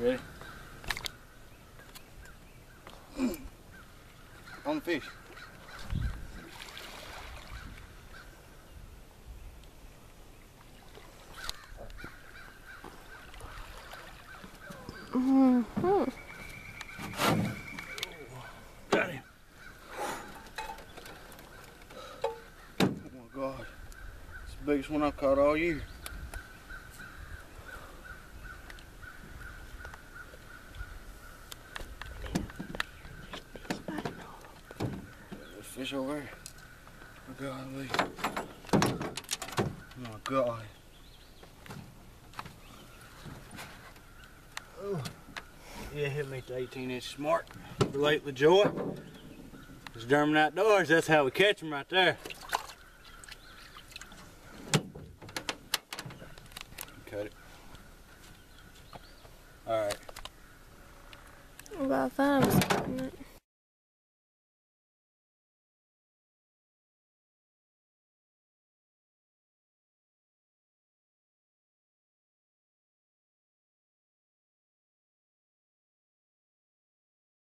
Ready? On the fish. Mhm. Got him. Oh my god. It's the biggest one I've caught all year. Fish over there. Oh golly. Oh my god. Oh. Yeah, hit me the 18 inch smart. Relate the joy. It's German outdoors. That's how we catch them right there. Cut it. All right. About five.